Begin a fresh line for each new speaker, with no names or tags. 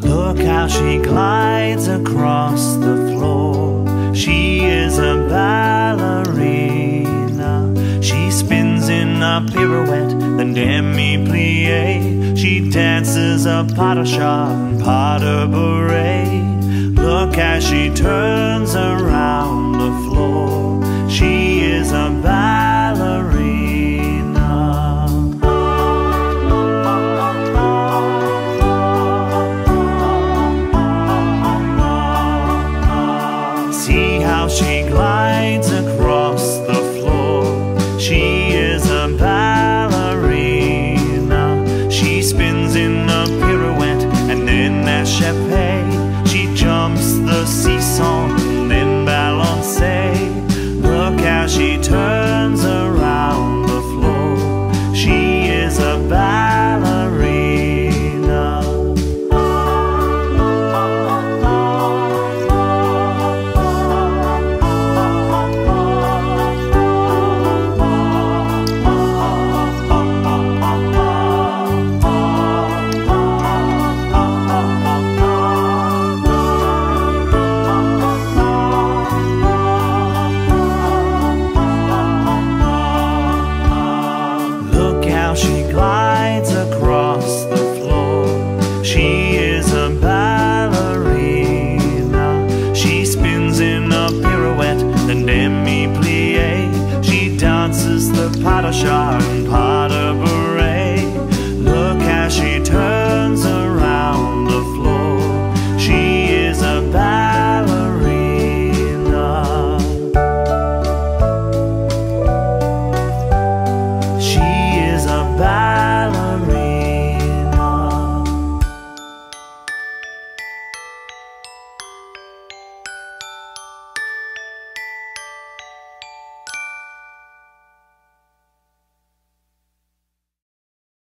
Look how she glides across the floor. She is a ballerina. She spins in a pirouette, then demi-plie. She dances a pas de chat, pas de bourrée. Look as she turns around. shot.